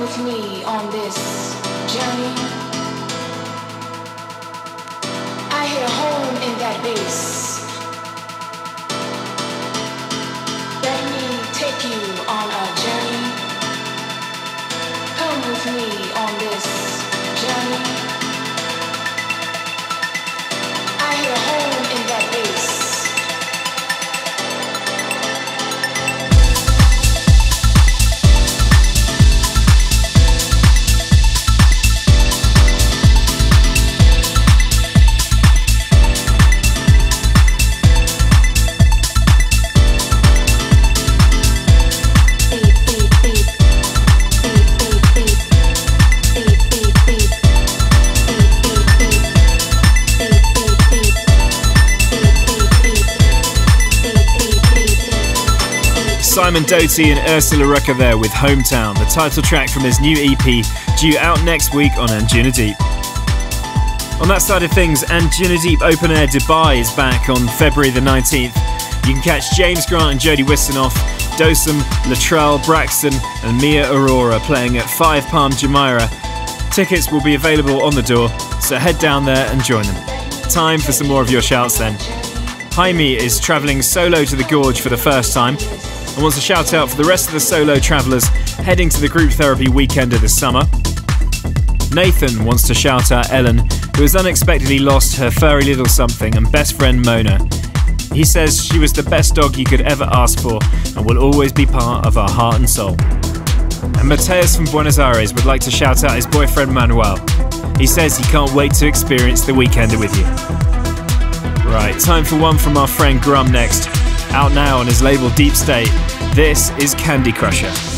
with me on this journey. I hit home in that bass. Let me take you on a journey. Come with me on this Simon Doty and Ursula Rucker there with Hometown, the title track from his new EP, due out next week on Anjuna Deep. On that side of things, Anjuna Deep Open Air Dubai is back on February the 19th. You can catch James Grant and Jody Wisternoff, Dosem, Latrell, Braxton, and Mia Aurora playing at 5 Palm Jumeirah. Tickets will be available on the door, so head down there and join them. Time for some more of your shouts then. Jaime is travelling solo to the Gorge for the first time and wants a shout out for the rest of the solo travellers heading to the group therapy weekend of this summer. Nathan wants to shout out Ellen, who has unexpectedly lost her furry little something and best friend Mona. He says she was the best dog you could ever ask for and will always be part of our heart and soul. And Mateus from Buenos Aires would like to shout out his boyfriend Manuel. He says he can't wait to experience the weekend with you. Right, time for one from our friend Grum next. Out now on his label Deep State. This is Candy Crusher.